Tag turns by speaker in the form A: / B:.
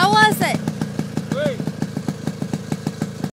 A: How was it?